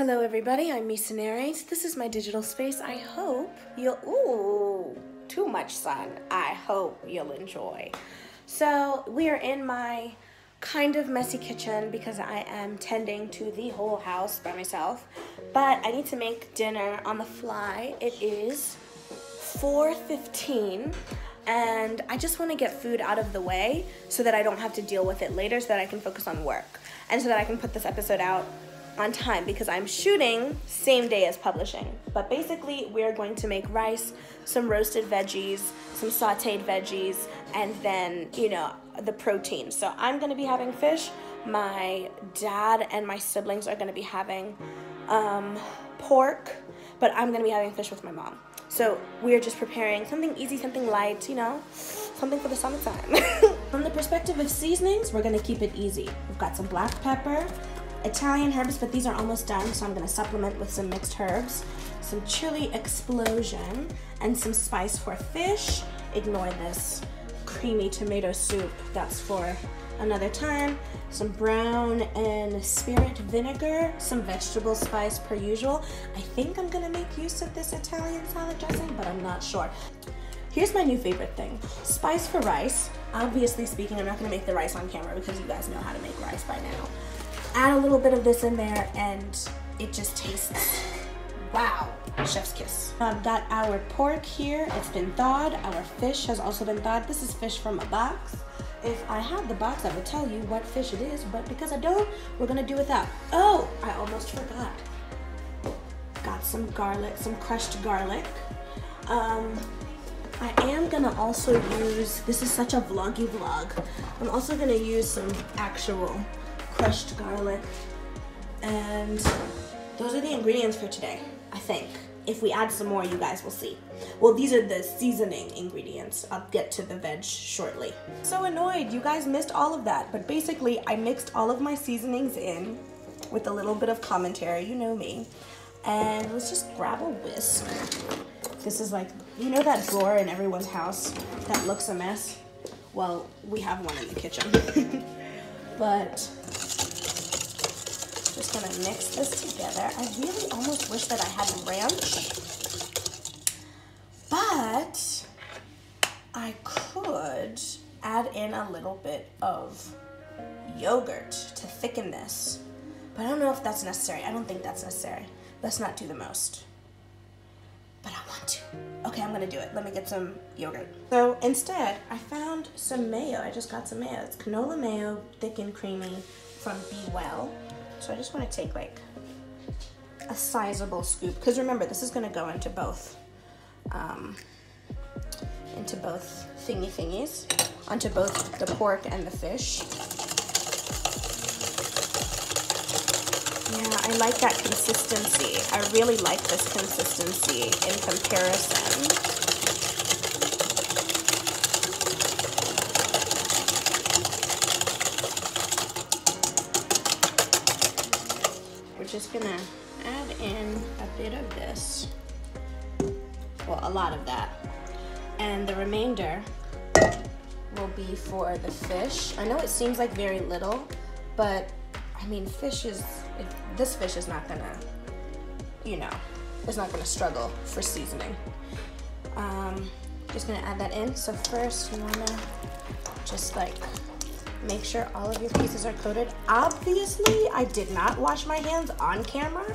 Hello everybody, I'm Misa Narrates. This is my digital space. I hope you'll, ooh, too much sun. I hope you'll enjoy. So we are in my kind of messy kitchen because I am tending to the whole house by myself. But I need to make dinner on the fly. It is 4.15 and I just want to get food out of the way so that I don't have to deal with it later so that I can focus on work and so that I can put this episode out on time because I'm shooting same day as publishing. But basically, we're going to make rice, some roasted veggies, some sauteed veggies, and then, you know, the protein. So I'm going to be having fish. My dad and my siblings are going to be having um, pork, but I'm going to be having fish with my mom. So we're just preparing something easy, something light, you know, something for the summertime. From the perspective of seasonings, we're gonna keep it easy. We've got some black pepper, Italian herbs, but these are almost done, so I'm gonna supplement with some mixed herbs, some chili explosion, and some spice for fish. Ignore this creamy tomato soup, that's for another time. Some brown and spirit vinegar, some vegetable spice per usual. I think I'm gonna make use of this Italian salad dressing, but I'm not sure. Here's my new favorite thing, spice for rice. Obviously speaking, I'm not gonna make the rice on camera because you guys know how to make rice by now add a little bit of this in there and it just tastes wow. Chef's kiss. I've got our pork here it's been thawed. Our fish has also been thawed. This is fish from a box. If i had the box i would tell you what fish it is but because i don't we're gonna do without. Oh i almost forgot. Got some garlic some crushed garlic. Um I am gonna also use, this is such a vloggy vlog, I'm also gonna use some actual crushed garlic. And those are the ingredients for today, I think. If we add some more, you guys will see. Well, these are the seasoning ingredients. I'll get to the veg shortly. So annoyed, you guys missed all of that. But basically, I mixed all of my seasonings in with a little bit of commentary, you know me. And let's just grab a whisk. This is like, you know that drawer in everyone's house that looks a mess? Well, we have one in the kitchen. but just gonna mix this together. I really almost wish that I had ranch, but I could add in a little bit of yogurt to thicken this. But I don't know if that's necessary. I don't think that's necessary. Let's not do the most. But I want to. Okay, I'm gonna do it. Let me get some yogurt. So instead, I found some mayo. I just got some mayo. It's canola mayo, thick and creamy from Be Well. So I just want to take like a sizable scoop because remember this is going to go into both um, into both thingy thingies onto both the pork and the fish. Yeah, I like that consistency. I really like this consistency in comparison. just gonna add in a bit of this, well, a lot of that. And the remainder will be for the fish. I know it seems like very little, but I mean, fish is, this fish is not gonna, you know, it's not gonna struggle for seasoning. Um, just gonna add that in. So first you wanna just like Make sure all of your pieces are coated. Obviously, I did not wash my hands on camera,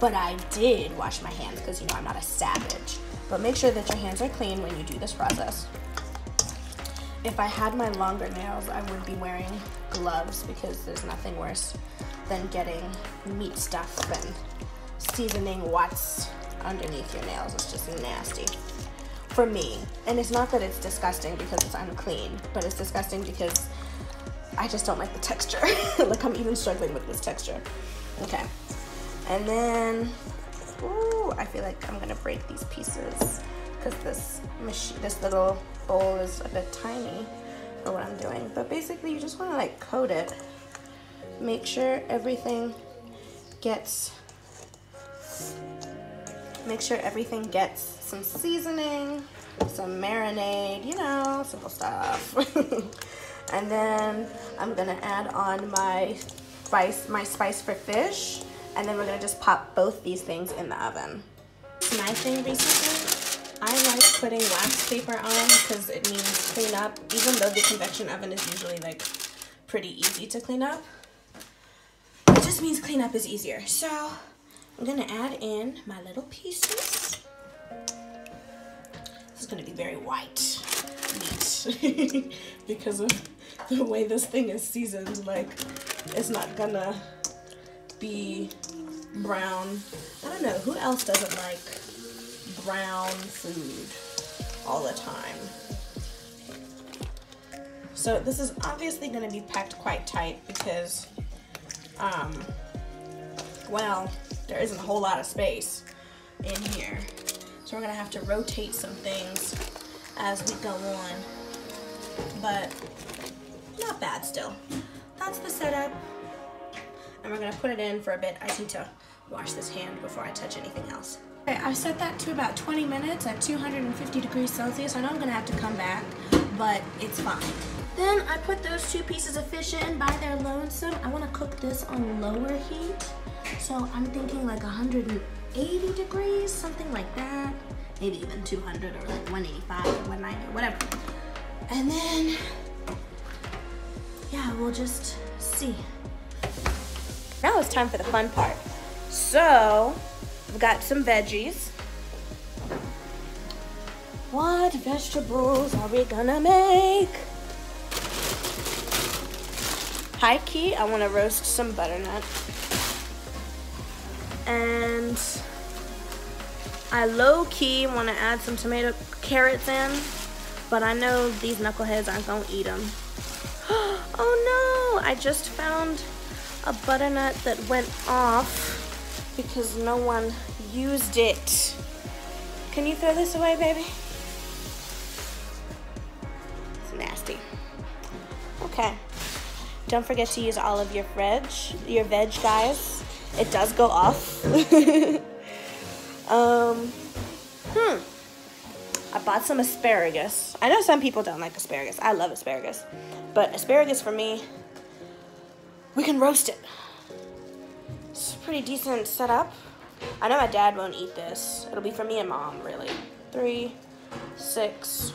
but I did wash my hands because, you know, I'm not a savage. But make sure that your hands are clean when you do this process. If I had my longer nails, I would be wearing gloves because there's nothing worse than getting meat stuff and seasoning what's underneath your nails. It's just nasty for me. And it's not that it's disgusting because it's unclean, but it's disgusting because I just don't like the texture. like I'm even struggling with this texture. Okay. And then, ooh, I feel like I'm gonna break these pieces because this machine, this little bowl is a bit tiny for what I'm doing. But basically you just wanna like coat it. Make sure everything gets, make sure everything gets some seasoning, some marinade, you know, simple stuff. And then I'm gonna add on my spice, my spice for fish. And then we're gonna just pop both these things in the oven. My thing recently, I like putting wax paper on because it means clean up, even though the convection oven is usually like pretty easy to clean up. It just means cleanup is easier. So I'm gonna add in my little pieces. This is gonna be very white meat because of the way this thing is seasoned. Like it's not gonna be brown. I don't know, who else doesn't like brown food all the time? So this is obviously gonna be packed quite tight because, um, well, there isn't a whole lot of space in here. So we're gonna have to rotate some things as we go on, but not bad still. That's the setup and we're gonna put it in for a bit. I need to wash this hand before I touch anything else. Okay, I've set that to about 20 minutes at 250 degrees Celsius. I know I'm gonna have to come back, but it's fine. Then I put those two pieces of fish in by their lonesome. I wanna cook this on lower heat. So I'm thinking like 180 degrees, something like that. Maybe even 200 or like 185 or 190 or whatever. And then, yeah, we'll just see. Now it's time for the fun part. So, I've got some veggies. What vegetables are we gonna make? High key, I wanna roast some butternut. And I low key wanna add some tomato carrots in, but I know these knuckleheads aren't gonna eat them. oh no, I just found a butternut that went off because no one used it. Can you throw this away, baby? It's nasty. Okay. Don't forget to use all of your veg, your veg, guys. It does go off. um, hmm. I bought some asparagus. I know some people don't like asparagus. I love asparagus. But asparagus for me we can roast it. It's a pretty decent setup. I know my dad won't eat this. It'll be for me and mom, really. Three, six,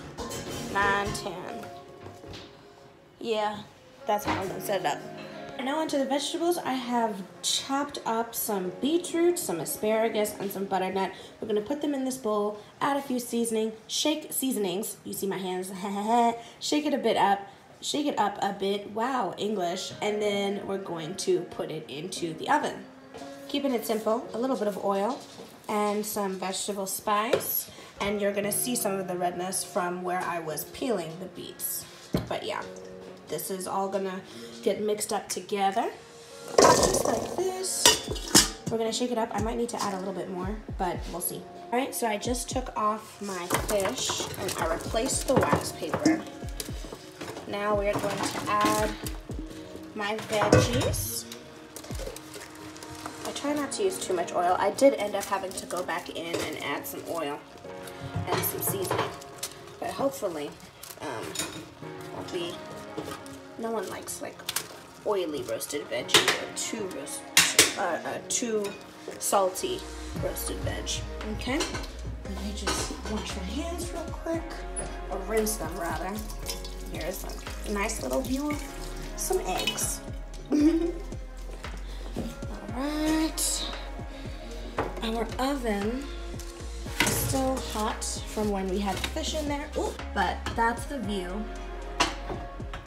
nine, ten. Yeah, that's how I'm gonna set it up. And now onto the vegetables. I have chopped up some beetroot, some asparagus, and some butternut. We're gonna put them in this bowl, add a few seasoning, shake seasonings. You see my hands, shake it a bit up, shake it up a bit. Wow, English. And then we're going to put it into the oven. Keeping it simple, a little bit of oil and some vegetable spice. And you're gonna see some of the redness from where I was peeling the beets. But yeah, this is all gonna get mixed up together. Just like this. We're gonna shake it up. I might need to add a little bit more, but we'll see. All right, so I just took off my fish and I replaced the wax paper now we're going to add my veggies. I try not to use too much oil. I did end up having to go back in and add some oil and some seasoning. But hopefully, um, won't be, no one likes like oily roasted veggie or too roast, uh, uh, too salty roasted veg. Okay? Let me just wash my hands real quick, or rinse them rather. Here's a nice little view of some eggs. All right. Our oven is still hot from when we had fish in there. Ooh, but that's the view.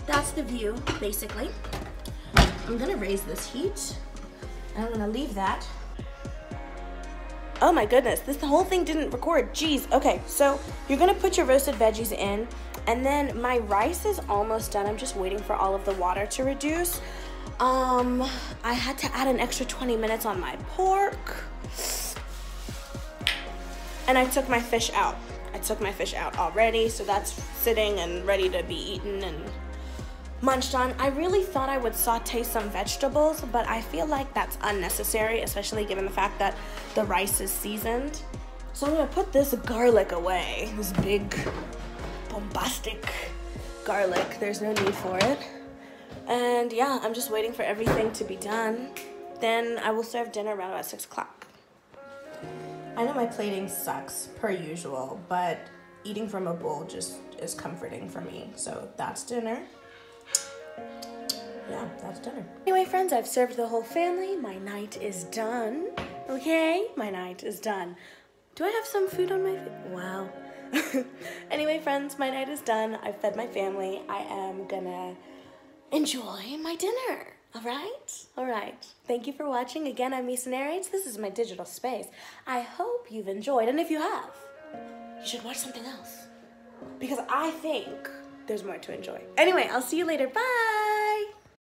That's the view, basically. I'm gonna raise this heat. I'm gonna leave that Oh my goodness, this whole thing didn't record. Jeez. Okay, so you're gonna put your roasted veggies in, and then my rice is almost done. I'm just waiting for all of the water to reduce. Um, I had to add an extra 20 minutes on my pork. And I took my fish out. I took my fish out already, so that's sitting and ready to be eaten and munched on. I really thought I would saute some vegetables, but I feel like that's unnecessary, especially given the fact that the rice is seasoned. So I'm gonna put this garlic away, this big bombastic garlic. There's no need for it. And yeah, I'm just waiting for everything to be done. then I will serve dinner around about six o'clock. I know my plating sucks per usual, but eating from a bowl just is comforting for me. So that's dinner. Yeah, that's dinner. Anyway, friends, I've served the whole family. My night is done. Okay, my night is done. Do I have some food on my feet? Wow. anyway, friends, my night is done. I've fed my family. I am gonna enjoy my dinner. All right? All right. Thank you for watching. Again, I'm Misa Narrates. This is my digital space. I hope you've enjoyed, and if you have, you should watch something else. Because I think there's more to enjoy. Anyway, I'll see you later. Bye!